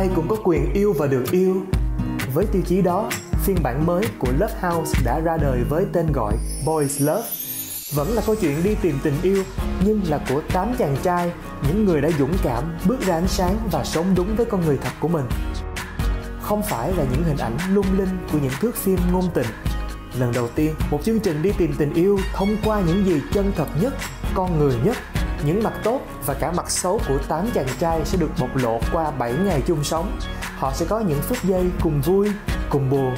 ai cũng có quyền yêu và được yêu. Với tiêu chí đó, phiên bản mới của Love House đã ra đời với tên gọi Boys Love. Vẫn là câu chuyện đi tìm tình yêu, nhưng là của tám chàng trai, những người đã dũng cảm bước ra ánh sáng và sống đúng với con người thật của mình. Không phải là những hình ảnh lung linh của những thước phim ngôn tình. Lần đầu tiên, một chương trình đi tìm tình yêu thông qua những gì chân thật nhất, con người nhất những mặt tốt và cả mặt xấu của tám chàng trai sẽ được bộc lộ qua 7 ngày chung sống. Họ sẽ có những phút giây cùng vui cùng buồn.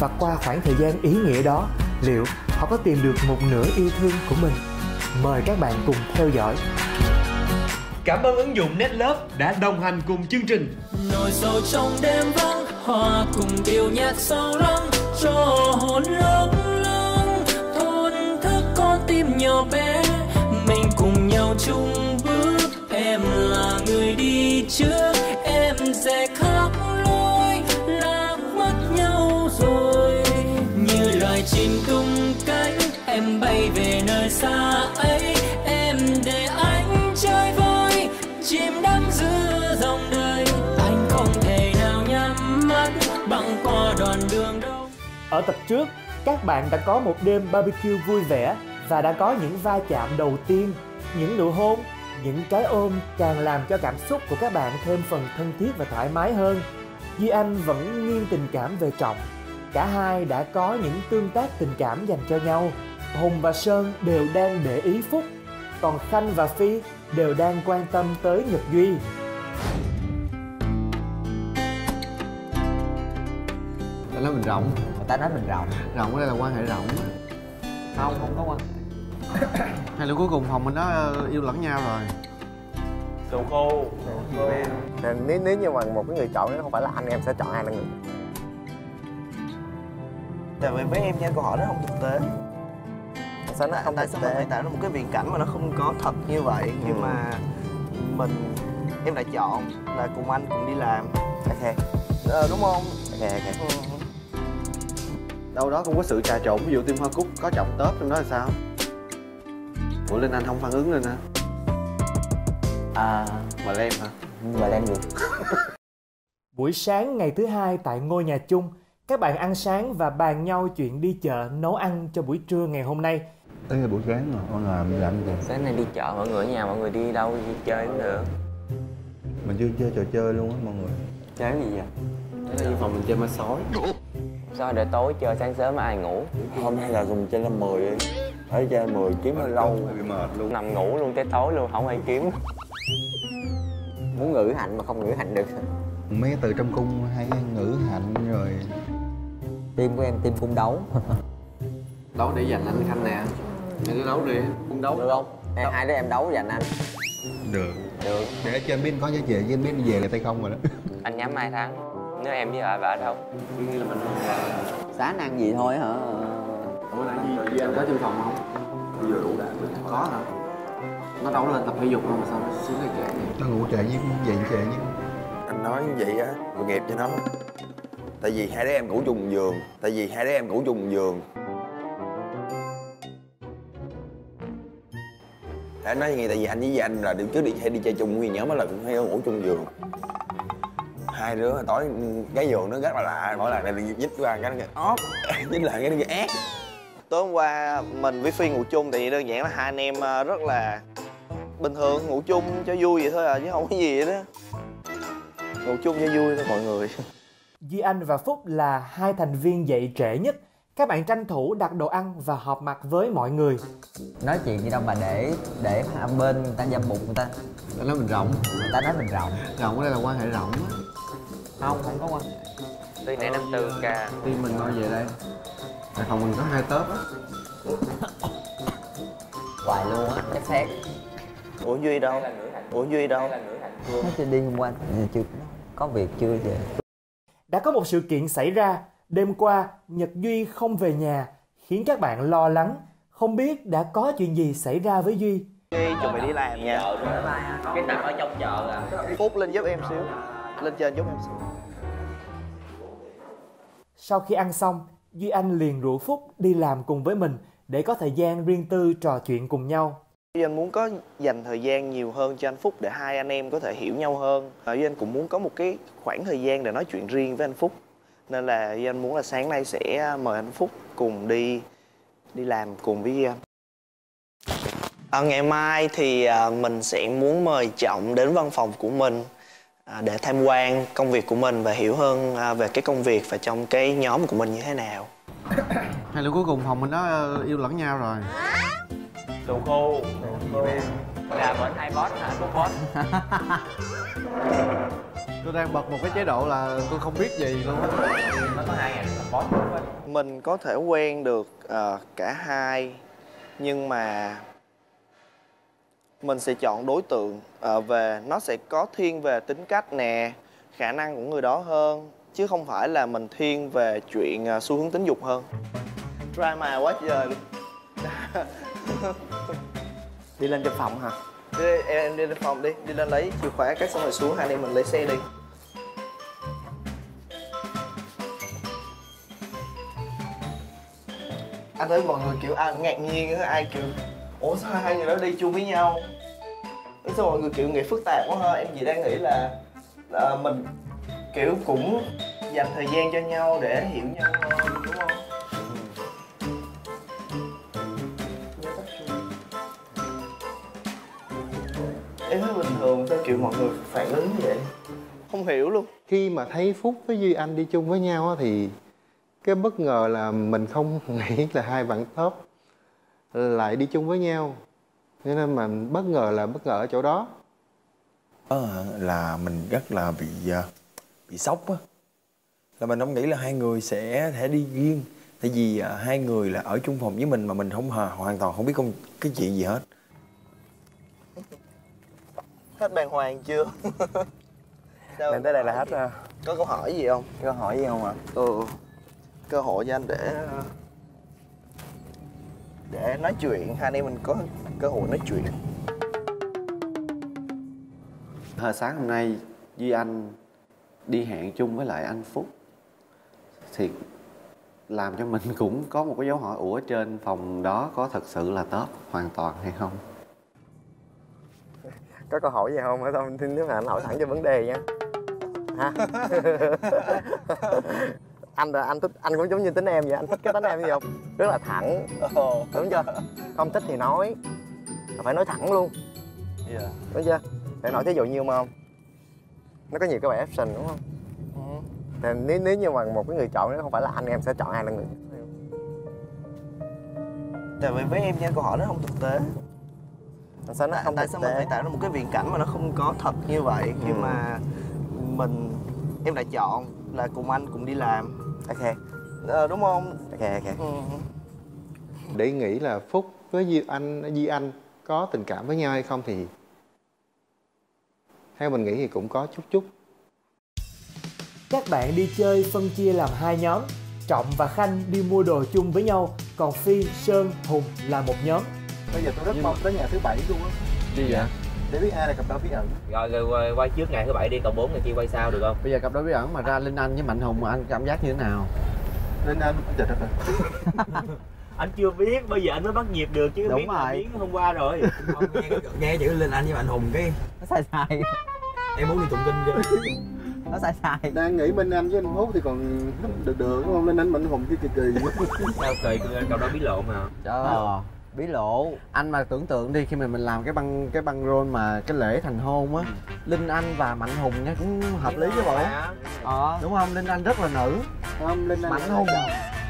Và qua khoảng thời gian ý nghĩa đó liệu họ có tìm được một nửa yêu thương của mình? Mời các bạn cùng theo dõi. Cảm ơn ứng dụng NetLove đã đồng hành cùng chương trình. Nổi sầu trong đêm vắng, hòa cùng điệu nhạc sâu lắng cho hồn lung lung thôn thức con tim nhỏ bé nhau chung bước em là người đi trước em sẽ khắc lối lạc mất nhau rồi. Như loài chim tung cánh em bay về nơi xa ấy. Em để anh chơi vơi chim đắm giữa dòng đời. Anh không thể nào nhắm mắt băng qua đoạn đường đâu. Ở tập trước, các bạn đã có một đêm barbecue vui vẻ và đã có những va chạm đầu tiên, những nụ hôn, những cái ôm càng làm cho cảm xúc của các bạn thêm phần thân thiết và thoải mái hơn. Duy Anh vẫn nghiêng tình cảm về Trọng. Cả hai đã có những tương tác tình cảm dành cho nhau. Hùng và Sơn đều đang để ý Phúc, còn Khanh và Phi đều đang quan tâm tới Nhật Duy. Ta nói mình rộng người ta nói mình rộng Rộng ở đây là quan hệ rộng không không có quan Hay là cuối cùng Hồng mình nó ờ, yêu lẫn nhau rồi. Nên nếu nếu như mà một cái người chọn nó không phải là anh em sẽ chọn ai là người. Tại vì với em nha câu hỏi đó không thực tế. Sao nó không tại sao mình phải tạo ra một cái viễn cảnh mà nó không có thật như vậy? Nhưng mà mình em lại chọn là cùng anh cùng đi làm. Ok. Ờ, đúng không? Ok ok. Ừ. Đâu đó cũng có sự trà trộn. Ví dụ tim hoa cúc có trọng tớp trong đó là sao Ủa Linh Anh không phản ứng lên hả? À. Mà Lem hả? Mà lên được Buổi sáng ngày thứ hai tại ngôi nhà chung, các bạn ăn sáng và bàn nhau chuyện đi chợ nấu ăn cho buổi trưa ngày hôm nay. Đây là buổi sáng rồi, con làm làm gì? sáng nay đi chợ mọi người ở nhà mọi người đi đâu đi chơi cũng được. Mình chưa chơi trò chơi luôn á mọi người. chơi cái gì vậy? Thế là phòng mình chơi ma sói sao để tối chơi sáng sớm ai ngủ? Hôm nay là cùng chơi lên 10 đi Phải chơi 10 kiếm hơi lâu. Bị mệt luôn. nằm ngủ luôn tới tối luôn không ai kiếm. Muốn ngữ hạnh mà không ngữ hạnh được. Mấy từ trong cung hay ngữ hạnh rồi. Tim của em tim cung đấu. Đấu để giành anh Khanh nè. Mày cứ đấu đi Cũng đấu. Được không? Em hai đứa em đấu giành anh. Được. được. Để cho anh biết có giá trị, chứ anh biết về là tay không rồi đó. anh nhắm ai thắng nếu em với vợ vợ đâu Như là mình sáng ăn gì thôi hả Ủa là gì? Duy Anh có trong phòng không? Vừa đủ đã Có hả? Nó đâu lên tập thể dục đâu mà sao nó xuống đây trễ vậy? Nó ngủ trễ với dậy trễ với Anh nói như vậy á Tội nghiệp cho nó Tại vì hai đứa em ngủ chung giường Tại vì hai đứa em ngủ chung giường Để nói như vậy tại vì anh với anh là đi trước đi hay đi chơi chung nguyên nhóm á là cũng hay ngủ chung giường hai đứa tối cái giường nó rất là lạ mỗi lần này nhích qua cái nó kêu óp nhích lại cái nó kêu ét tối hôm qua mình với phi ngủ chung tại vì đơn giản là hai anh em ờ, rất là bình thường ngủ chung cho vui vậy thôi à chứ không có gì đó ngủ chung cho vui thôi mọi người. Duy Anh và Phúc là hai thành viên dậy trễ nhất. Các bạn tranh thủ đặt đồ ăn và họp mặt với mọi người. nói chuyện gì đâu mà để để bên người ta dâm bụng người ta. Ta nói mình rộng. Người ta nói mình rộng. Rộng ở đây là quan hệ rộng á không không có quan tuy nãy năm tư ca Tim mình coi về đây Tại phòng mình có hai tớp á. Hoài luôn á chắc xét ủa duy đâu? Ủa duy đâu? Nó chưa đi hôm qua chưa. Có việc chưa về Đã có một sự kiện xảy ra. Đêm qua, Nhật Duy không về nhà, khiến các bạn lo lắng. Không biết đã có chuyện gì xảy ra với Duy. duy chuẩn bị đi làm nha. Cái tập ở trong chợ à. Phúc lên giúp em xíu lên trên giúp em xíu Sau khi ăn xong, Duy Anh liền rủ Phúc đi làm cùng với mình để có thời gian riêng tư trò chuyện cùng nhau. Duy Anh muốn có dành thời gian nhiều hơn cho anh Phúc để hai anh em có thể hiểu nhau hơn. Và Duy Anh cũng muốn có một cái khoảng thời gian để nói chuyện riêng với anh Phúc. Nên là Duy Anh muốn là sáng nay sẽ mời anh Phúc cùng đi đi làm cùng với Duy Anh. À, ngày mai thì mình sẽ muốn mời Trọng đến văn phòng của mình để tham quan công việc của mình và hiểu hơn à, về cái công việc và trong cái nhóm của mình như thế nào. Hay là cuối cùng Hồng mình nó yêu lẫn nhau rồi Đồ khô Là bên hai boss hả? Phúc boss Tôi đang bật một cái chế độ là tôi không biết gì luôn á Nó có hai ngành là boss? Mình có thể quen được à, cả hai nhưng mà mình sẽ chọn đối tượng à, về nó sẽ có thiên về tính cách nè khả năng của người đó hơn chứ không phải là mình thiên về chuyện à, xu hướng tính dục hơn. Drama quá trời luôn đi lên trên phòng hả? Đi, em, em đi lên phòng đi. Đi lên lấy chìa khóa cái xong rồi xuống hai anh em mình lấy xe đi. Anh thấy mọi người kiểu ai ngạc nhiên ai kiểu ủa sao hai người đó đi chung với nhau? Thế sao mọi người kiểu nghĩ phức tạp quá ha? Em chỉ đang nghĩ là, là mình kiểu cũng dành thời gian cho nhau để hiểu nhau hơn đúng không? Em thấy bình thường sao kiểu mọi người phản ứng như vậy? Không hiểu luôn. Khi mà thấy phúc với duy anh đi chung với nhau thì cái bất ngờ là mình không nghĩ là hai bạn top lại đi chung với nhau. Cho nên mà bất ngờ là bất ngờ ở chỗ đó. Ờ, là mình rất là bị à, bị sốc á. Là mình không nghĩ là hai người sẽ thể đi riêng. Tại vì à, hai người là ở chung phòng với mình mà mình không hề hoàn toàn không biết công cái chuyện gì hết. Hết bàng hoàng chưa? Sao? đến tới đây là hết rồi có câu hỏi gì không? Có hỏi gì không ạ? Ừ cơ hội cho anh để để nói chuyện. Hai anh em mình có cơ hội nói chuyện. Hồi sáng hôm nay Duy Anh đi hẹn chung với lại anh Phúc. Thì làm cho mình cũng có một cái dấu hỏi Ủa trên phòng đó có thật sự là top hoàn toàn hay không? có câu hỏi gì không? Không nếu mà anh hỏi thẳng cho vấn đề nha. Ha anh là anh thích anh cũng giống như tính em vậy anh thích cái tính em gì không? Rất là thẳng. Đúng chưa? Không thích thì nói. Phải nói thẳng luôn. Yeah. đúng chưa? Để nói thí dụ như mà không? Nó có nhiều cái bài option đúng không? Thì nếu nếu như mà một cái người chọn nó không phải là anh em sẽ chọn ai là người tại vì với em nha câu hỏi nó không thực tế. Tại sao nó không tại sao mình phải tạo ra một cái viễn cảnh mà nó không có thật như vậy? Khi Ừ. mà mình em đã chọn là cùng anh cùng đi làm ok. Ờ, đúng không? Ok ok. Ừ. để nghĩ là phúc với duy anh duy anh có tình cảm với nhau hay không thì theo mình nghĩ thì cũng có chút chút. Các bạn đi chơi phân chia làm hai nhóm. Trọng và Khanh đi mua đồ chung với nhau Còn Phi, Sơn, Hùng là một nhóm. Bây giờ tôi rất mong tới ngày thứ bảy luôn á. Gì vậy? Để biết ai là cặp đôi bí ẩn. Rồi, rồi quay, quay trước ngày thứ bảy đi, còn bốn ngày kia quay sau được không? Bây giờ cặp đôi bí ẩn mà ra Linh Anh với Mạnh Hùng mà anh cảm giác như thế nào? nên anh trời đất ơi Anh chưa biết, bây giờ anh mới bắt nhịp được chứ Đúng biết rồi. biết hôm qua rồi. Nghe, nghe chữ linh anh với mạnh hùng cái Nó sai sai, em muốn đi tụng kinh chứ nó sai sai. Đang nghĩ bên anh với anh phúc thì còn được được đúng không? Nên anh mạnh hùng cái kỳ kỳ Sao kỳ, câu đó bí lộ mà Trời ơi bí lộ. Anh mà tưởng tượng đi khi mà mình làm cái băng cái băng rôn mà cái lễ thành hôn á linh anh và mạnh hùng nha cũng hợp lý với bộ. Ờ, đúng không? Linh anh rất là nữ. Không lên anh mạnh hùng.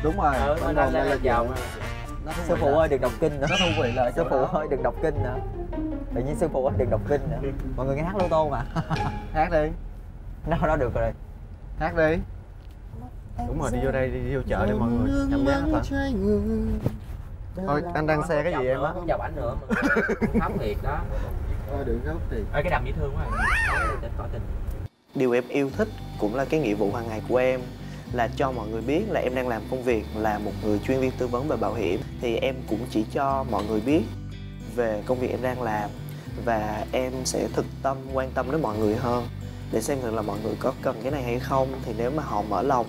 đúng rồi. Ừ, mạnh anh hùng là chồng nó sư phụ ơi đừng đọc kinh nữa. Nó thú vị là sư phụ ơi đừng đọc kinh nữa. Tự nhiên sư phụ ơi đừng đọc kinh nữa. Mọi người nghe hát lô tô mà. Hát đi. Đâu đó được rồi. Hát đi. Đúng rồi đi vô đây đi vô chợ đi mọi người. Cảm giác thật thôi anh đang xe cái gì em á? Không chào ảnh nữa Khóc thiệt đó. Thôi đừng khóc thì. Cái đầm dễ thương quá tình tỏ tình. Điều em yêu thích cũng là cái nghĩa vụ hàng ngày của em là cho mọi người biết là em đang làm công việc là một người chuyên viên tư vấn về bảo hiểm thì em cũng chỉ cho mọi người biết về công việc em đang làm và em sẽ thực tâm quan tâm đến mọi người hơn để xem thử là mọi người có cần cái này hay không. Thì nếu mà họ mở lòng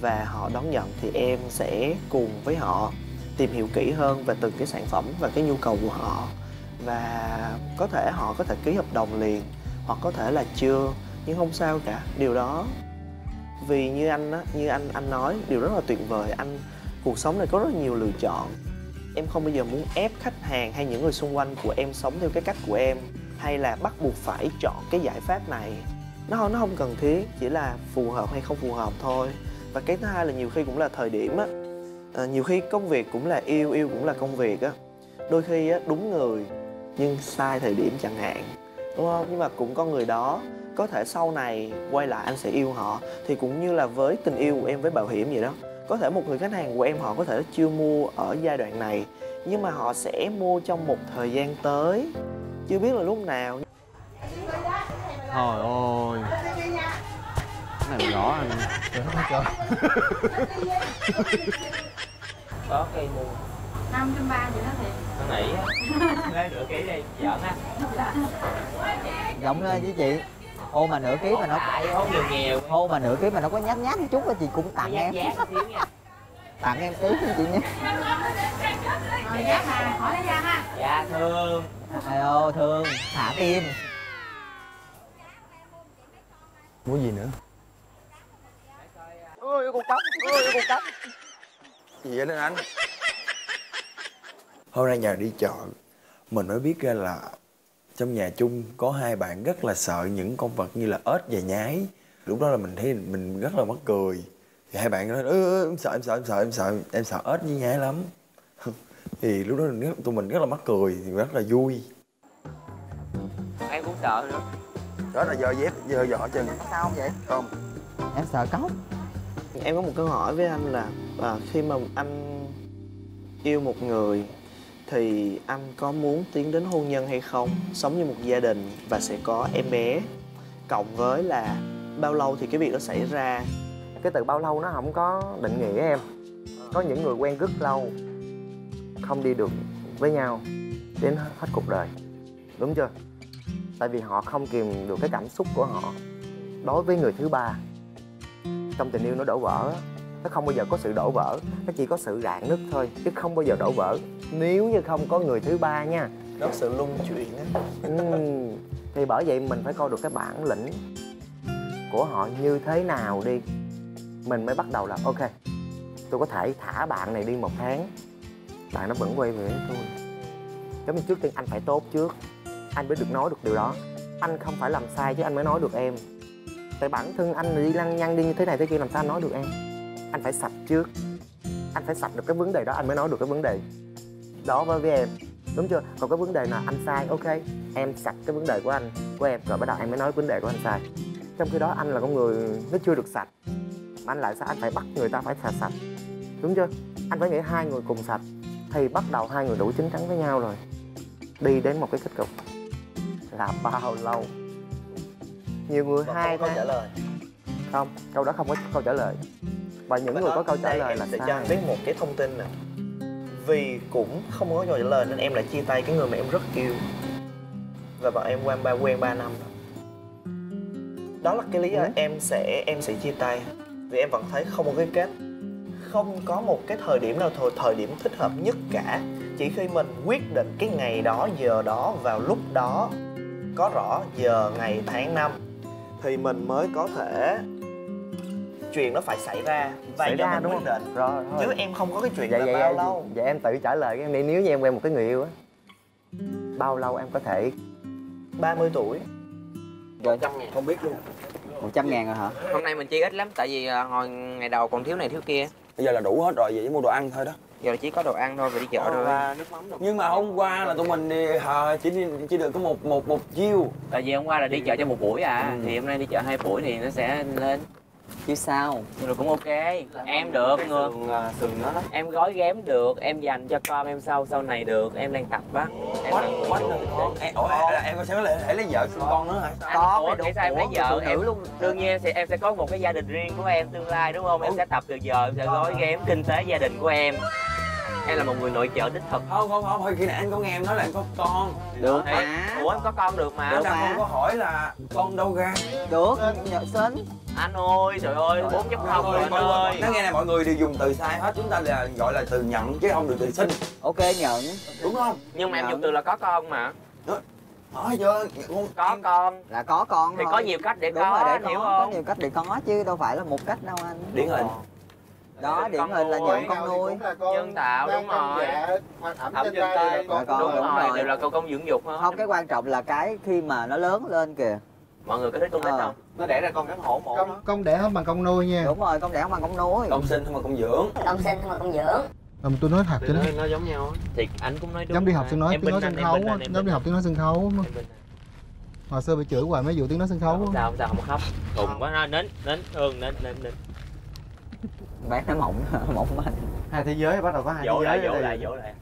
và họ đón nhận thì em sẽ cùng với họ tìm hiểu kỹ hơn về từng cái sản phẩm và cái nhu cầu của họ. Và có thể họ có thể ký hợp đồng liền, hoặc có thể là chưa, nhưng không sao cả. Điều đó, vì như anh á, như anh anh nói, điều rất là tuyệt vời. Anh, cuộc sống này có rất nhiều lựa chọn. Em không bao giờ muốn ép khách hàng hay những người xung quanh của em sống theo cái cách của em, hay là bắt buộc phải chọn cái giải pháp này. Nó không nó không cần thiết, chỉ là phù hợp hay không phù hợp thôi. Và cái thứ hai là nhiều khi cũng là thời điểm á à, nhiều khi công việc cũng là yêu yêu cũng là công việc á. Đôi khi á đúng người nhưng sai thời điểm chẳng hạn đúng không? Nhưng mà cũng có người đó có thể sau này quay lại anh sẽ yêu họ. Thì cũng như là với tình yêu của em với bảo hiểm vậy đó có thể một người khách hàng của em họ có thể chưa mua ở giai đoạn này nhưng mà họ sẽ mua trong một thời gian tới. Chưa biết là lúc nào. Trời ơi. Cái này rõ anh có cây mua năm trăm ba vậy đó thiệt nó nỉ á lấy nửa ký đi giỡn á Giọng lên với chị. Ô mà nửa ký mà nó tại không nhiều. Nghèo Ô mà nửa ký mà nó có nhát nhát một chút á chị cũng tặng em. Tặng em tí nha chị nha. Rồi giá mà hỏi lấy ra ha. Dạ thương. Trời ơi thương. Thả tim. Muốn gì nữa? Ôi con cóc Ôi con cóc gì vậy anh. Hôm nay nhà đi chợ mình mới biết ra là trong nhà chung có hai bạn rất là sợ những con vật như là ếch và nhái. Lúc đó là mình thấy mình rất là mắc cười. Thì hai bạn nói ơ em sợ em sợ em sợ em sợ em sợ ếch với nhái lắm. Thì lúc đó mình tụi mình rất là mắc cười thì rất là vui. Em cũng sợ nữa. Đó là do dép do vỏ chân. Sao không vậy? không. Em sợ cóc em có một câu hỏi với anh là à, khi mà anh yêu một người thì anh có muốn tiến đến hôn nhân hay không? Sống như một gia đình và sẽ có em bé. Cộng với là bao lâu thì cái việc đó xảy ra? Cái từ bao lâu nó không có định nghĩa em. Có những người quen rất lâu không đi được với nhau đến hết cuộc đời. Đúng chưa? Tại vì họ không kìm được cái cảm xúc của họ. Đối với người thứ ba trong tình yêu nó đổ vỡ nó không bao giờ có sự đổ vỡ nó chỉ có sự rạn nứt thôi chứ không bao giờ đổ vỡ. Nếu như không có người thứ ba nha. Đó là sự luân chuyển á. Thì bởi vậy mình phải coi được cái bản lĩnh của họ như thế nào đi. Mình mới bắt đầu là ok tôi có thể thả bạn này đi một tháng. Bạn nó vẫn quay về với tôi. Giống như trước tiên anh phải tốt trước. Anh mới được nói được điều đó. Anh không phải làm sai chứ anh mới nói được em tại bản thân anh đi lăng nhăng đi như thế này thế kia, làm sao anh nói được em? Anh phải sạch trước. Anh phải sạch được cái vấn đề đó, anh mới nói được cái vấn đề đó với với em. Đúng chưa? Còn cái vấn đề nào anh sai, ok. Em sạch cái vấn đề của anh, của em. Rồi bắt đầu em mới nói vấn đề của anh sai. Trong khi đó anh là con người, nó chưa được sạch. Mà anh lại sao? Anh phải bắt người ta phải sạch sạch. Đúng chưa? Anh phải nghĩ hai người cùng sạch. Thì bắt đầu hai người đủ chín chắn với nhau rồi. Đi đến một cái kết cục là bao lâu? Nhiều người hai câu tháng trả lời. Không câu đó không có câu trả lời. Và những người có câu trả lời em là sẽ cho sai anh biết một cái thông tin nè. Vì cũng không có câu trả lời nên em lại chia tay cái người mà em rất yêu. Và bọn em quen ba quen 3 năm. Đó. đó là cái lý do em sẽ em sẽ chia tay. Vì em vẫn thấy không có cái kết. Không có một cái thời điểm nào thôi thời điểm thích hợp nhất cả. Chỉ khi mình quyết định cái ngày đó giờ đó vào lúc đó có rõ giờ ngày tháng năm thì mình mới có thể chuyện nó phải xảy ra và xảy ra mình đúng không? định. Rồi thôi. chứ em không có cái chuyện vậy là vậy bao vậy, lâu. vậy em tự trả lời cái em đi nếu như em quen một cái người yêu á bao lâu em có thể 30 tuổi. Rồi không biết luôn. 100 ngàn rồi hả? hôm nay mình chi ít lắm tại vì à, hồi ngày đầu còn thiếu này thiếu kia. Bây giờ là đủ hết rồi vậy chỉ mua đồ ăn thôi đó giờ chỉ có đồ ăn thôi và đi chợ thôi. nước mắm đâu nhưng mà hôm qua là tụi mình đi à, chỉ đi chỉ được có một một một chiêu. Tại vì hôm qua là đi chợ cho một buổi à thì hôm nay đi chợ hai buổi thì nó sẽ lên. Chứ sao? nhưng mà cũng ok. Em được người sườn à, sườn nó đó. Em gói ghém được em dành cho con em sau sau này được. Em đang tập á. Em quá quá em, ủa, em, có sẽ có thể lấy vợ sinh con nữa hả? Có độ để sao em lấy vợ em? luôn. đương nhiên em sẽ em sẽ có một cái gia đình riêng của em tương lai đúng không? Em sẽ tập từ giờ em sẽ gói ghém kinh tế gia đình của em em là một người nội trợ đích thực. Không không không khi nãy anh có nghe em nói là em có con. Được. Thiệt. mà. ủa em có con được mà. Được mà. con có hỏi là con đâu ra. Được, nhờ xin anh ơi trời ơi bốn chấm không rồi anh ơi. nó nghe này mọi người đều dùng từ sai hết. Chúng ta là gọi là từ nhận chứ không được từ xin. Ok nhận. Đúng không? Nhưng mà em dùng từ là có con mà. Hỏi chưa con có con Là có con thì thôi có nhiều cách để Đúng có rồi, để anh hiểu có, có không nhiều cách để có chứ đâu phải là một cách đâu anh. Điển hình Đó, điển Con hình là nuôi. nhận con nuôi. Nhân tạo, đúng rồi. ẩm ẩm trên tay con, đúng đúng rồi rồi. đều là câu công dưỡng dục hết Không, cái quan trọng là cái khi mà nó lớn lên kìa. Mọi người có thích con nít Ờ. không? Nó đẻ ra con cánh hổ mổ công công đẻ không bằng công nuôi nha. Đúng rồi, con đẻ không bằng con nuôi. Con sinh không mà con dưỡng. Công sinh mà công dưỡng. Ờ, tôi nói thật cho nó nó giống nhau á. thì anh cũng nói đúng giống đi học tiếng nói tiếng nói sân khấu giống đi học tiếng nói sân khấu hồi xưa bị chửi hoài mấy vụ tiếng nói sân khấu không sao không sao không khóc. Cùng quá nó nín nín hương nín nín nín Bán nó mỏng, mỏng anh hai thế giới bắt đầu có hai dỗ thế lại giới dỗ ở đây. lại dỗ lại.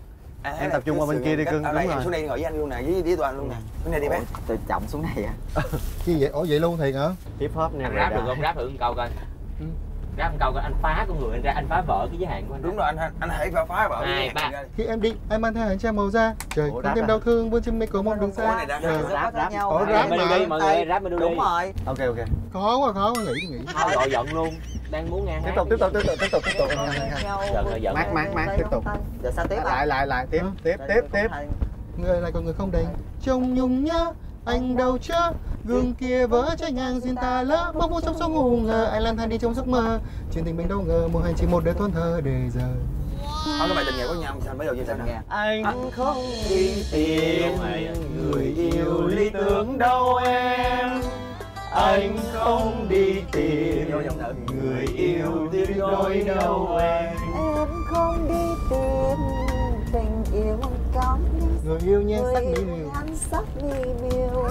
À, Em tập trung qua bên kia đi, cưng, ở đúng em rồi. xuống đây ngồi với anh luôn nè với với tụi anh luôn nè. Bên này đi bé Tôi trọng xuống này à. Chi vậy? Ủa vậy luôn thiệt hả? Hip hop nè rap được không? rap thử một câu coi Rap một câu anh phá con người anh ra anh phá vỡ cái giới hạn của anh đúng rồi anh anh hãy phá phá vợ Hai, ba. khi em đi em mang theo hàng trang màu da. Trời Ủa, không à? đau thương vươn trên mấy cầu mong đường này xa rap, rap nhau rap melody mà. mọi người rap melody Đúng rồi. Ok ok. Khó quá khó quá nghĩ nghĩ. Thôi gọi giận luôn. Đang muốn nghe tiếp tục tiếp tục tiếp tục tiếp tục tiếp tục. Giận rồi, giận mát mát mát. Tiếp tục. Giờ sao tiếp lại lại lại. Tiếp tiếp tiếp tiếp. người lại còn người không đầy trông nhung nhớ anh đâu chớ gương kia vỡ trái ngang duyên ta lỡ. Bốc vô trong số ngu ngờ anh lang thang đi trong giấc mơ. Chuyện tình mình đâu ngờ một hành chỉ một để thôn thơ để giờ. Thôi các bạn tình nghĩa của nhau sao bây giờ như nào? Nghe. anh không đi tìm người yêu lý tưởng đâu em. Anh không đi tìm người yêu tuyệt đối đâu em. Em không đi tìm tình yêu có người yêu nhan sắc mỹ miều yêu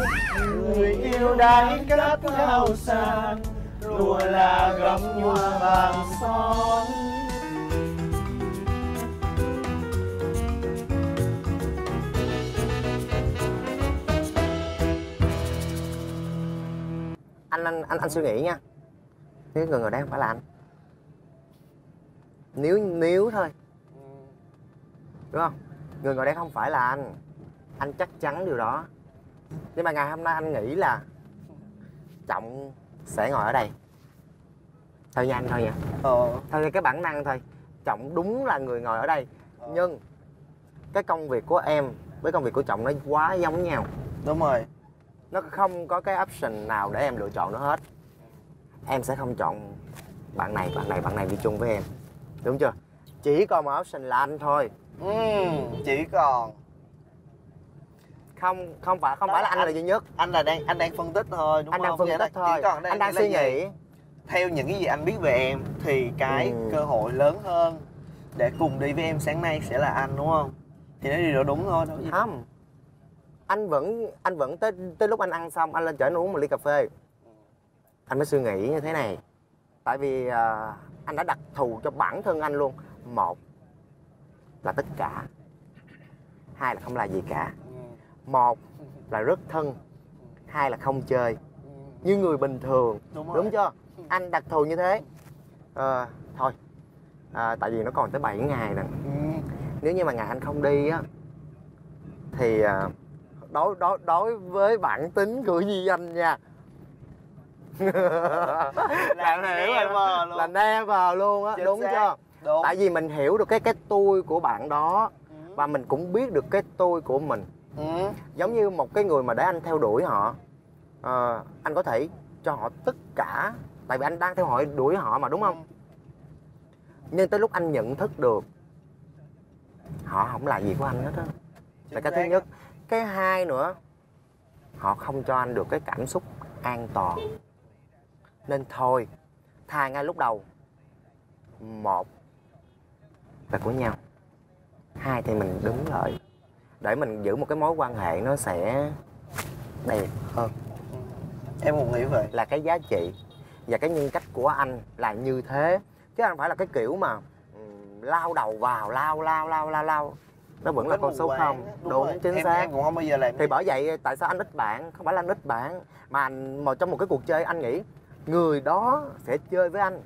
người yêu đáy cát cao sang lùa là gấm hoa vàng son. Anh anh anh anh suy nghĩ nha. Nếu người ngồi đây không phải là anh. Nếu nếu thôi. Đúng không? Người ngồi đây không phải là anh. Anh chắc chắn điều đó nhưng mà ngày hôm nay anh nghĩ là trọng sẽ ngồi ở đây. Thôi nha anh thôi nha. Ờ. Thôi nha, cái bản năng thôi. Trọng đúng là người ngồi ở đây. Nhưng cái công việc của em với công việc của trọng nó quá giống nhau. Đúng rồi. Nó không có cái option nào để em lựa chọn nó hết. Em sẽ không chọn bạn này bạn này bạn này đi chung với em. Đúng chưa? Chỉ còn một option là anh thôi. Ừ, chỉ còn không không phải không Đó phải là là anh là anh- duy nhất. anh là đang anh đang phân tích thôi đúng anh không? đang phân tích thôi. Còn đây anh đang suy gì? nghĩ theo những cái gì anh biết về em thì cái Ừ. cơ hội lớn hơn để cùng đi với em sáng nay sẽ là anh đúng không? Thì nó điều đó đúng thôi đâu gì. không. Anh vẫn anh vẫn tới tới lúc anh ăn xong anh lên chợ anh uống một ly cà phê. Anh mới suy nghĩ như thế này. Tại vì à, anh đã đặt thù cho bản thân anh luôn. Một là tất cả. Hai là không là gì cả một là rất thân hai là không chơi. Như người bình thường. Đúng đúng chưa? Anh đặc thù như thế. Ờ, thôi. À, tại vì nó còn tới 7 ngày nè. Ừ. nếu như mà ngày anh không đi á thì à, đối đối đối với bản tính của Duy Anh nha. Là hiểu rồi luôn. Là never luôn á đúng xác. chưa? Đúng. Tại vì mình hiểu được cái cái tôi của bạn đó Ừ. và mình cũng biết được cái tôi của mình ừ. giống như một cái người mà để anh theo đuổi họ. Ờ, anh có thể cho họ tất cả tại vì anh đang theo họ đuổi họ mà đúng không? Nhưng tới lúc anh nhận thức được họ không là gì của anh hết á. Là cái thứ nhất. Cái hai nữa họ không cho anh được cái cảm xúc an toàn. Nên thôi thà ngay lúc đầu. Một là của nhau. Hai thì mình đứng lại để mình giữ một cái mối quan hệ nó sẽ đẹp hơn. Em cũng nghĩ vậy. Là cái giá trị và cái nhân cách của anh là như thế. Chứ không phải là cái kiểu mà ừm, lao đầu vào lao lao lao lao lao. Nó vẫn là con số không. đúng, rồi. chính em, xác. em cũng không bao giờ làm thì bởi vậy tại sao anh ít bạn? Không phải là anh ít bạn mà anh, mà trong một cái cuộc chơi anh nghĩ người đó sẽ chơi với anh.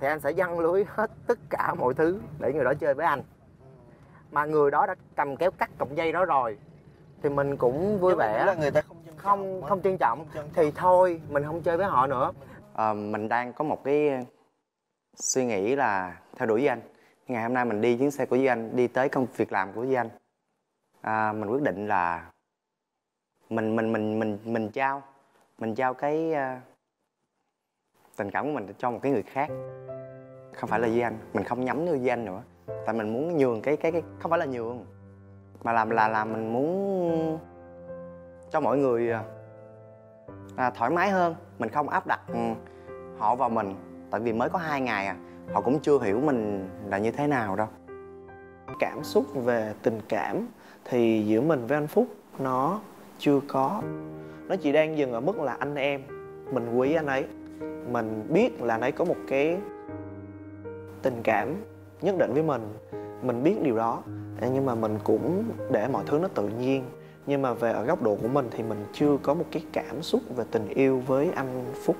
Thì anh sẽ giăng lưới hết tất cả mọi thứ để người đó chơi với anh mà người đó đã cầm kéo cắt cọng dây đó rồi. Thì mình cũng vui vẻ. là người ta không không không trân trọng. Thì thôi mình không chơi với họ nữa. À, mình đang có một cái suy nghĩ là theo đuổi với anh. Ngày hôm nay mình đi chuyến xe của Duy Anh đi tới công việc làm của Duy Anh. À, mình quyết định là mình mình mình mình mình trao mình trao cái uh, tình cảm của mình cho một cái người khác. Không phải là Duy Anh. Mình không nhắm tới Duy Anh nữa tại mình muốn nhường cái cái cái không phải là nhường mà làm là làm mình muốn cho mọi người à, à, thoải mái hơn. Mình không áp đặt ừ, họ vào mình tại vì mới có hai ngày à họ cũng chưa hiểu mình là như thế nào đâu. Cảm xúc về tình cảm thì giữa mình với anh phúc nó chưa có. Nó chỉ đang dừng ở mức là anh em mình quý anh ấy. Mình biết là anh ấy có một cái tình cảm nhất định với mình mình biết điều đó. Nhưng mà mình cũng để mọi thứ nó tự nhiên. Nhưng mà về ở góc độ của mình thì mình chưa có một cái cảm xúc về tình yêu với anh phúc.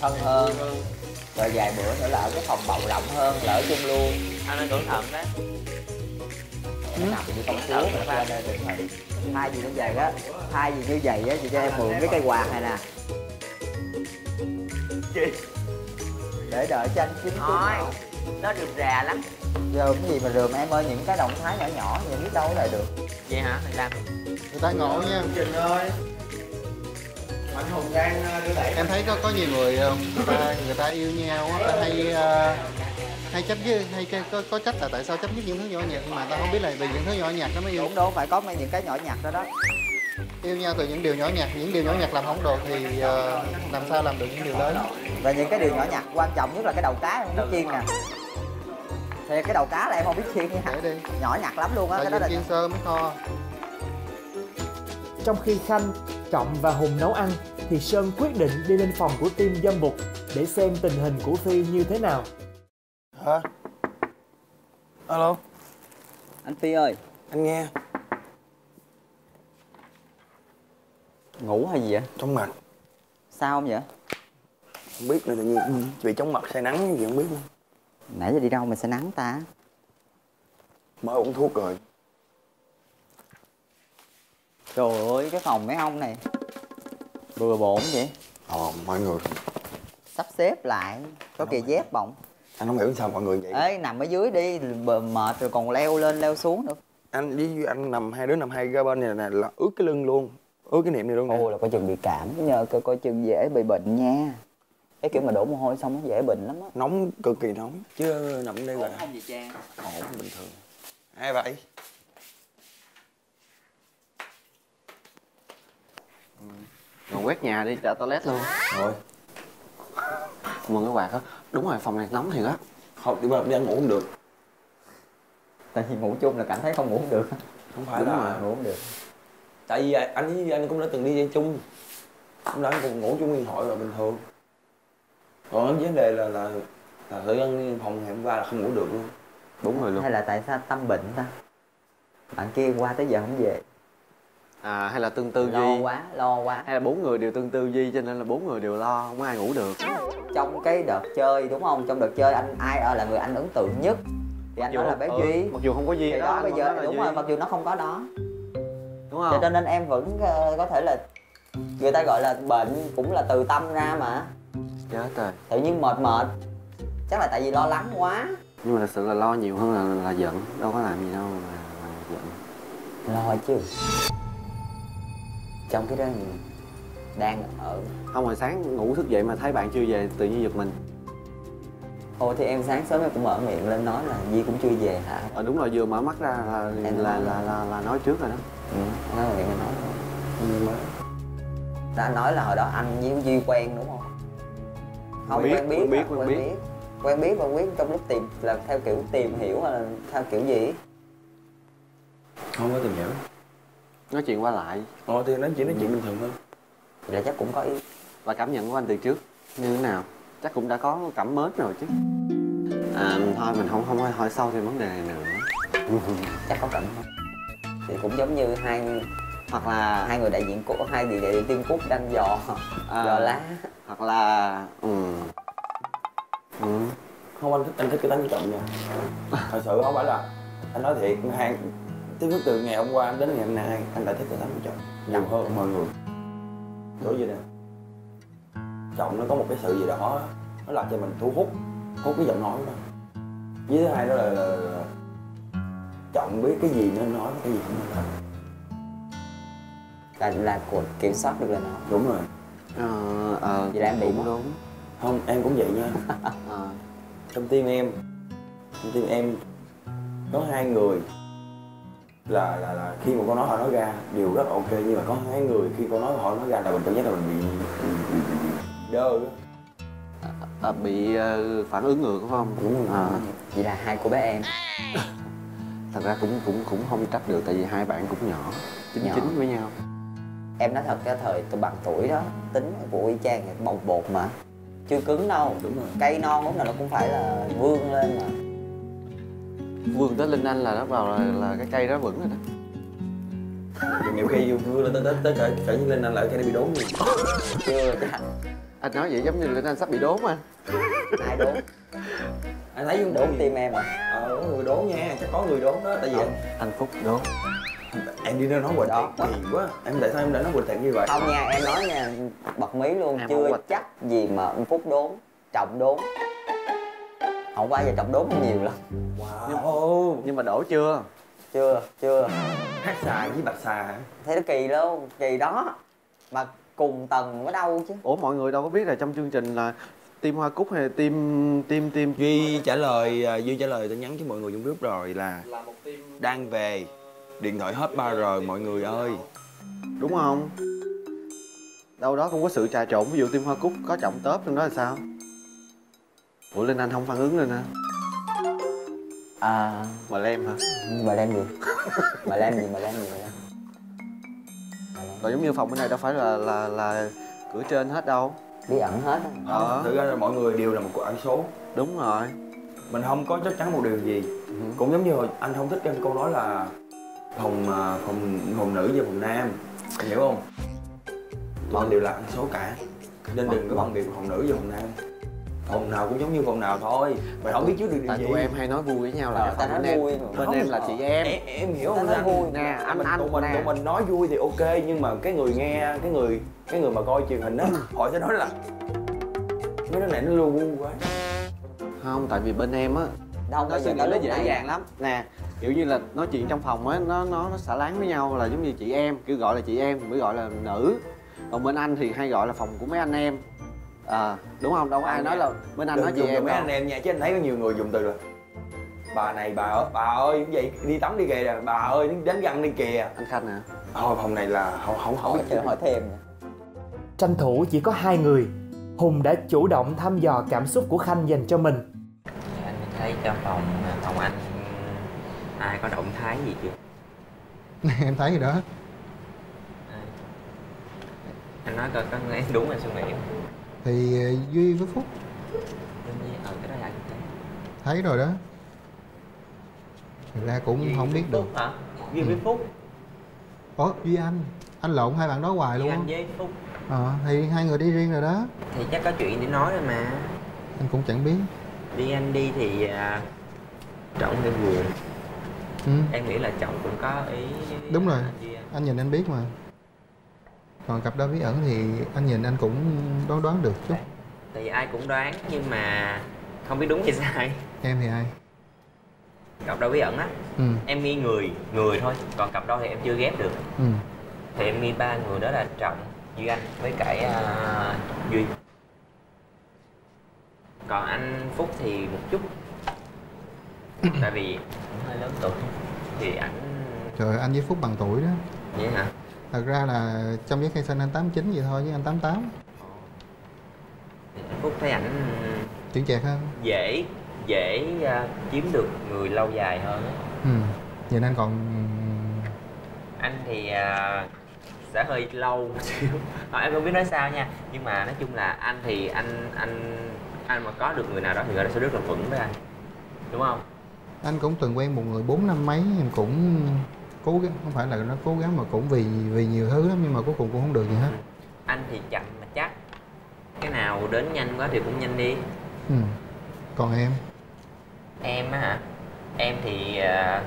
Thân hơn. Rồi vài bữa nữa là ở cái phòng bầu rộng hơn là ở chung luôn. Anh nên cẩn thận đấy đừng thử thay gì như vậy á thay gì như vậy á chị cho em mượn cái cây quạt này nè. Chị. Để đợi cho anh chín thôi nó rườm rà lắm. Giờ cái gì mà rườm? Em ơi những cái động thái nhỏ nhỏ vậy biết đâu lại được. Vậy hả? Thầy làm người ta ngộ nha. Trình ơi. Mạnh Hùng đang đưa đẩy. Em thấy có có nhiều người không người ta người ta yêu nhau á ta hay uh, hay trách với hay cái- có có trách là tại sao trách với những thứ nhỏ nhặt? Mà ta không biết là vì những thứ nhỏ nhặt nó mới yêu. Đúng đâu phải có mấy những cái nhỏ nhặt đó đó. Yêu nhau từ những điều nhỏ nhặt. Những điều nhỏ nhặt làm không được thì ờ, làm sao làm được những điều lớn? Và những cái điều nhỏ nhặt quan trọng nhất là cái đầu cá em không biết chiên nè. Thì cái đầu cá là em không biết chiên nha. Đi. Nhỏ nhặt lắm luôn á cái đó là chiên sơ mới kho. Trong khi Khanh, Trọng và Hùng nấu ăn thì Sơn quyết định đi lên phòng của team dâm bụt để xem tình hình của Phi như thế nào. Hả? Alo? Anh phi ơi. Anh nghe. Ngủ hay gì vậy? Chóng mặt. Sao không vậy? Không biết nữa tự nhiên bị chóng mặt say nắng gì không biết nữa. Nãy giờ đi đâu mà sẽ nắng ta? Mới uống thuốc rồi. Trời ơi cái phòng mấy ông này. Bừa bộn vậy. Ờ mọi người. Sắp xếp lại. Có kìa dép bọng anh không hiểu sao mọi người vậy. Ê nằm ở dưới đi bờ mệt rồi còn leo lên leo xuống nữa. Anh với anh nằm hai đứa nằm hai ra bên này nè là ướt cái lưng luôn ướt cái niệm này luôn nè. Ôi là coi chừng bị cảm nhờ coi coi chừng dễ bị bệnh nha. Cái kiểu mà đổ mồ hôi xong nó dễ bệnh lắm á. Nóng cực kỳ nóng chứ nằm đây là không gì trang? Ổn bình thường. Ai vậy Rồi quét nhà đi, trả toilet luôn. Rồi. Mượn cái quạt á Đúng rồi, phòng này nóng thiệt á. Không đi vào đi ăn ngủ không được. Tại vì ngủ chung là cảm thấy không ngủ được. Không phải Đúng là rồi. ngủ không được. Tại vì anh với anh cũng đã từng đi chơi chung. Cũng đã cùng ngủ chung điện thoại rồi bình thường. Còn cái vấn đề là là là thời gian phòng ngày hôm qua là không ngủ được luôn. Đúng rồi luôn. Hay là tại sao tâm bệnh ta? Bạn kia qua tới giờ không về À hay là tương tư lo Duy? quá lo quá. Hay là bốn người đều tương tư Duy cho nên là bốn người đều lo Không ai ngủ được. Trong cái đợt chơi đúng không? Trong đợt chơi anh ai ở là người anh ấn tượng nhất? Thì anh nói là bé Ừ, duy. Mặc dù không có Duy thì đó, đó bây giờ đúng Duy. rồi mặc dù nó không có đó. Đúng cho không? nên em vẫn ờ, có thể là người ta gọi là bệnh cũng là từ tâm ra mà. Chết rồi tự nhiên mệt mệt. Chắc là tại vì lo lắng quá. Nhưng mà thật sự là lo nhiều hơn là, là giận. Đâu có làm gì đâu mà, mà giận. Lo chứ trong cái đó đang ở Không hồi sáng ngủ thức dậy mà thấy bạn chưa về tự nhiên giật mình Ồ thì em sáng sớm em cũng mở miệng lên nói là Di cũng chưa về hả? Ờ đúng rồi vừa mở mắt ra là Em là, là, là, là nói trước rồi đó Ừ, nói miệng em nói mà Đã nói là hồi đó anh với Duy quen đúng không? Không Biết, quen biết, quen biết, quen quen biết. biết Quen biết và biết trong lúc tìm là theo kiểu tìm hiểu hay là theo kiểu gì? không có tìm hiểu Nói chuyện qua lại ờ thì nói chuyện nói chuyện bình thường thôi là chắc cũng có ý Và cảm nhận của anh từ trước Như thế nào? Chắc cũng đã có cảm mến rồi chứ À thôi mình không không hỏi sâu thêm vấn đề này nữa chắc có cảm không? thì cũng giống như hai hoặc là hai người đại diện của hai địa đại diện team cúc đang dò À. dò lá hoặc là ừ. Ừ. không anh thích anh thích cái tính trọng nha thật sự không phải là anh nói thiệt hai tiếp xúc từ ngày hôm qua đến ngày hôm nay anh đã thích cái tính của trọng nhiều hơn mọi người. Đối với nè? Trọng nó có một cái sự gì đó nó làm cho mình thu hút hút cái giọng nói đó với thứ hai đó là, là, là trọng biết cái gì nên nói cái gì nên nói là là của kiểm soát được lời nói đúng rồi. Ờ, ờ, Vậy là em bị cũng mất. đúng. Không em cũng vậy nha. Ờ. trong tim em trong tim em có hai người là là là khi một câu nói họ nói ra đều rất là ok. Nhưng mà có hai người khi câu nói họ nói ra là mình cảm giác là mình bị, bị, bị, đơ á. à, bị ờ, phản ứng ngược phải không? Đúng rồi. à, vậy là hai cô bé em. Thật ra cũng cũng cũng không trách được tại vì hai bạn cũng nhỏ chín Nhỏ. chín với nhau. Em nói thật cái thời tôi bằng tuổi đó tính của y chang bột bột mà. Chưa cứng đâu. Đúng rồi. Cây non lúc nào nó cũng phải là vươn lên mà vươn tới linh anh là nó vào là, là cái cây đó vững rồi đó. Nhiều khi vừa lên tới tới tới cỡ cỡ như lên anh lại cái này bị đốn gì chưa anh nói vậy giống như linh anh sắp bị đốn mà. Ai đốn? Anh thấy không? Đốn tim em à? Ờ có người đốn nha chắc có người đốn đó tại vì Không, anh phúc đốn. Em đi ra nói quỳnh Đó. thiệt kỳ quá. Em tại sao em đã nói quỳnh thiệt như vậy? Không nha em nói nha bật mí luôn Em chưa chắc gì mà ông phúc đốn trọng đốn hôm qua giờ trọng đốn không nhiều lắm. Wow. Nhưng mà đổ chưa? Chưa chưa. Hát xà với bạch xà hả? thấy nó kỳ luôn kỳ đó. Mà cùng tầng ở đâu chứ. Ủa mọi người đâu có biết là trong chương trình là team hoa cúc hay là team team team? Duy trả lời à, duy trả lời tin nhắn cho mọi người trong group rồi là là một team đang về. Điện thoại hết ba rồi mọi người ơi. Đúng không? Đâu đó cũng có sự trà trộn. Ví dụ team hoa cúc có trọng tớp trong đó là sao ủa linh anh không phản ứng lên hả? À. Mà lem hả? Mà làm gì? Mà làm gì mà làm gì mà làm còn giống như phòng bên này đâu phải là là là cửa trên hết đâu. Bí ẩn hết. Á. Ờ. thực ra là mọi người đều là một cuộc ẩn số. Đúng rồi. Mình không có chắc chắn một điều gì. Ừ. cũng giống như hồi anh không thích cái câu nói là phòng à, phòng phòng nữ và phòng nam. Anh hiểu không? Mọi đều là ẩn số cả. Nên đừng có phân biệt phòng nữ và phòng nam phòng nào cũng giống như phòng nào thôi. Mình không biết trước được điều tại gì. tụi em hay nói vui với nhau là cái ta nói em vui. mà. bên Không, em là chị em. em, em hiểu Ta không nói Giang? vui. nè anh anh tụi mình tụi mình nói vui thì ok nhưng mà cái người nghe cái người cái người mà coi truyền hình á họ sẽ nói là mấy đứa này nó lu bu quá. Không tại vì bên em á đâu nó bao suy nghĩ nó dễ dàng lắm. Nè kiểu như là nói chuyện trong phòng á nó nó nó xả láng với nhau là giống như chị em kiểu gọi là chị em mới gọi là nữ. Còn bên anh thì hay gọi là phòng của mấy anh em à đúng không? Đâu có ai nói là bên anh nói chị dùng em mấy anh em nha chứ anh thấy có nhiều người dùng từ rồi. Bà này bà ơi bà ơi như vậy đi tắm đi kìa. Bà ơi đánh răng đi kìa. Anh khanh hả? Thôi phòng này là không không không hỏi chờ hỏi thêm Tranh thủ chỉ có hai người. Hùng đã chủ động thăm dò cảm xúc của Khanh dành cho mình. Anh thấy trong phòng phòng anh ai có động thái gì chưa? Em thấy gì đó anh nói coi có nghe đúng hay suy nghĩ không? Thì ờ, duy với phúc? Ờ thấy. rồi đó. Thực ra cũng Duy không biết được. Phúc hả? Duy với phúc. Ủa duy anh anh lộn hai bạn đó hoài duy luôn anh với phúc. Ờ thì hai người đi riêng rồi đó. Thì chắc có chuyện để nói rồi mà. Anh cũng chẳng biết. Đi anh đi thì à, trọng hơi buồn. Ừ. em nghĩ là trọng cũng có ý Đúng rồi. Duy Anh. anh nhìn anh biết mà còn cặp đôi bí ẩn thì anh nhìn anh cũng đoán đoán được chút. Tại vì ai cũng đoán nhưng mà không biết đúng hay sai. Em thì ai? Cặp đôi bí ẩn á ừ. em nghi người người thôi còn cặp đôi thì em chưa ghép được. Ừ. Thì em nghi ba người đó là trọng duy anh với cả à, duy. Còn anh phúc thì một chút. Tại vì cũng hơi lớn tuổi thì ảnh trời anh với phúc bằng tuổi đó. Vậy hả thật ra là trong giấy khai sinh anh 89 vậy thôi chứ anh 88 thì anh phúc thấy ảnh chững chạc hơn. dễ dễ à, chiếm được người lâu dài hơn ừ nhìn anh còn anh thì à, sẽ hơi lâu một xíu. Ờ, em không biết nói sao nha. Nhưng mà nói chung là anh thì anh anh anh mà có được người nào đó thì người đó sẽ rất là vững với anh. Đúng không? Anh cũng từng quen một người bốn năm mấy em cũng cố gắng không phải là nó cố gắng mà cũng vì vì nhiều thứ lắm nhưng mà cuối cùng cũng không được gì hết. Anh thì chậm mà chắc. Cái nào đến nhanh quá thì cũng nhanh đi. Ừ. còn em? Em á hả? Em thì à,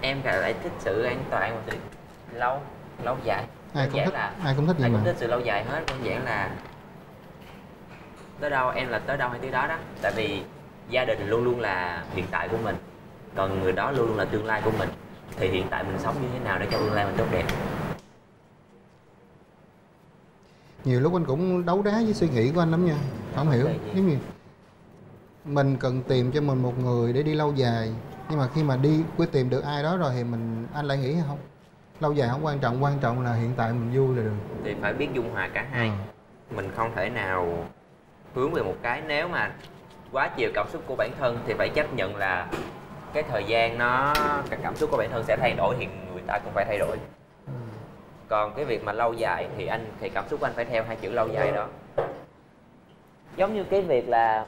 em lại thích sự an toàn và sự lâu lâu dài. Ai cũng thích là ai cũng thích ai cũng mà. thích sự lâu dài hết đơn giản là tới đâu em là tới đâu hay tới đó đó. Tại vì gia đình luôn luôn là hiện tại của mình còn người đó luôn luôn là tương lai của mình. Thì hiện tại mình sống như thế nào để cho tương lai mình tốt đẹp? Nhiều lúc anh cũng đấu đá với suy nghĩ của anh lắm nha. Không hiểu giống như mình cần tìm cho mình một người để đi lâu dài. Nhưng mà khi mà đi quyết tìm được ai đó rồi thì mình anh lại nghĩ không? Lâu dài không quan trọng quan trọng là hiện tại mình vui là được. Thì phải biết dung hòa cả hai. Ừ. mình không thể nào hướng về một cái nếu mà quá chiều cảm xúc của bản thân thì phải chấp nhận là cái thời gian nó, cái cảm xúc của bản thân sẽ thay đổi thì người ta cũng phải thay đổi. Còn cái việc mà lâu dài thì anh, thì cảm xúc của anh phải theo hai chữ lâu dài đó. Giống như cái việc là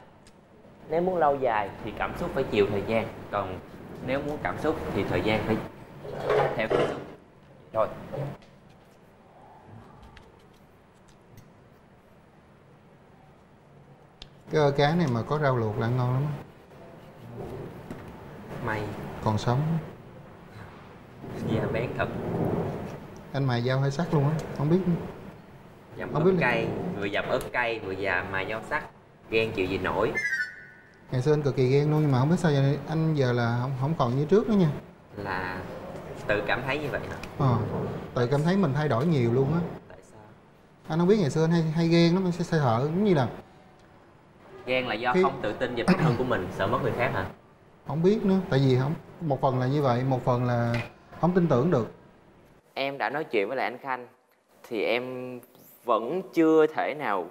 nếu muốn lâu dài thì cảm xúc phải chiều thời gian, còn nếu muốn cảm xúc thì thời gian phải theo cảm xúc. Rồi cái cá này mà có rau luộc là ngon lắm mày. Còn sống da bén thật. Anh mài dao hơi sắc luôn á không biết. Dầm Không ớt biết cay vừa dầm ớt cay vừa già mài dao sắc ghen chịu gì nổi. Ngày xưa anh cực kỳ ghen luôn nhưng mà không biết sao giờ anh giờ là không không còn như trước nữa nha. Là tự cảm thấy như vậy hả? Ờ tại cảm thấy mình thay đổi nhiều luôn á. Tại sao? Anh không biết ngày xưa anh hay hay ghen lắm anh sẽ sợ hở giống như là ghen là do Khi- không tự tin về bản thân của mình sợ mất người khác hả không biết nữa tại vì không một phần là như vậy một phần là không tin tưởng được. Em đã nói chuyện với lại anh khanh thì em vẫn chưa thể nào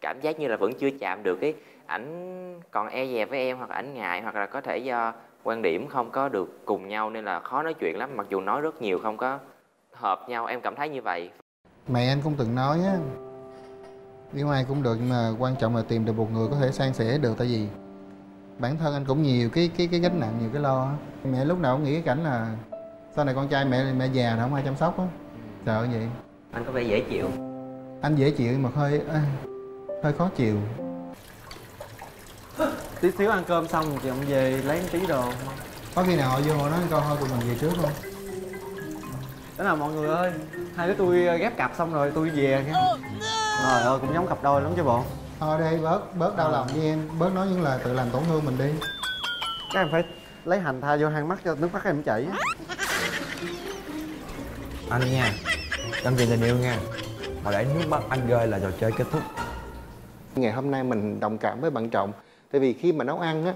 cảm giác như là vẫn chưa chạm được cái ảnh còn e dè với em hoặc ảnh ngại hoặc là có thể do quan điểm không có được cùng nhau nên là khó nói chuyện lắm. Mặc dù nói rất nhiều không có hợp nhau em cảm thấy như vậy. Mẹ anh cũng từng nói á yêu ai cũng được nhưng mà quan trọng là tìm được một người có thể san sẻ được tại vì bản thân anh cũng nhiều cái cái cái gánh nặng nhiều cái lo mẹ lúc nào cũng nghĩ cái cảnh là sau này con trai mẹ mẹ già rồi không ai chăm sóc á. Sợ vậy. Anh có vẻ dễ chịu. Anh dễ chịu nhưng mà hơi à, hơi khó chịu. Tí xíu ăn cơm xong thì ông về lấy một tí đồ. Có khi nào họ vô họ nói con thôi tụi mình về trước không? Đó là mọi người ơi? Hai đứa tôi ghép cặp xong rồi tôi về nha trời ơi cũng giống cặp đôi lắm chứ bộ thôi đi bớt bớt đau lòng với em. Bớt nói những lời tự làm tổn thương mình đi. Các em phải lấy hành tha vô hang mắt cho nước mắt em chảy. Anh nha trong chuyện tình yêu nha. Mà để nước mắt anh rơi là trò chơi kết thúc. Ngày hôm nay mình đồng cảm với bạn trọng. Tại vì khi mà nấu ăn á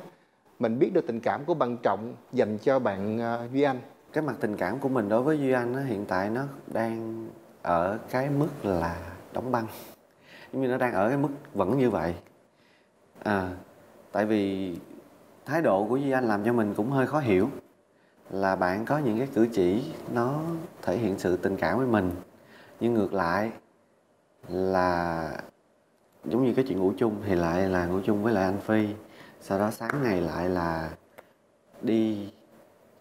mình biết được tình cảm của bạn trọng dành cho bạn ờ, duy anh. Cái mặt tình cảm của mình đối với duy anh á hiện tại nó đang ở cái mức là đóng băng giống như nó đang ở cái mức vẫn như vậy. À tại vì thái độ của duy anh làm cho mình cũng hơi khó hiểu là bạn có những cái cử chỉ nó thể hiện sự tình cảm với mình. Nhưng ngược lại là giống như cái chuyện ngủ chung thì lại là ngủ chung với lại anh phi. Sau đó sáng ngày lại là đi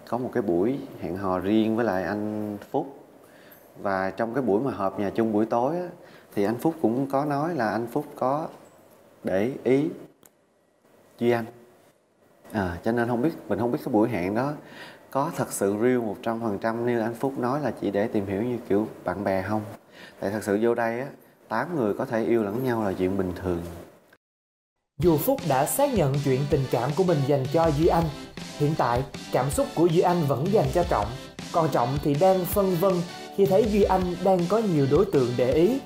có một cái buổi hẹn hò riêng với lại anh Phúc. Và trong cái buổi mà họp nhà chung buổi tối á, thì anh Phúc cũng có nói là anh Phúc có để ý Duy Anh à, cho nên không biết mình không biết cái buổi hẹn đó có thật sự real một trăm phần trăm như anh Phúc nói là chỉ để tìm hiểu như kiểu bạn bè không tại thật sự vô đây á tám người có thể yêu lẫn nhau là chuyện bình thường Dù Phúc đã xác nhận chuyện tình cảm của mình dành cho Duy Anh, hiện tại cảm xúc của Duy Anh vẫn dành cho Trọng. Còn Trọng thì đang phân vân khi thấy Duy Anh đang có nhiều đối tượng để ý.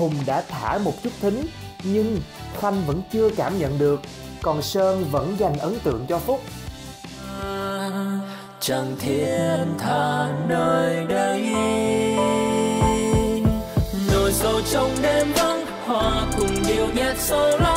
Hùng đã thả một chút thính, nhưng Khanh vẫn chưa cảm nhận được. Còn Sơn vẫn dành ấn tượng cho Phúc. chẳng thiết tha nơi đây nổi sầu trong đêm vắng hòa cùng điều nhạc sâu lắm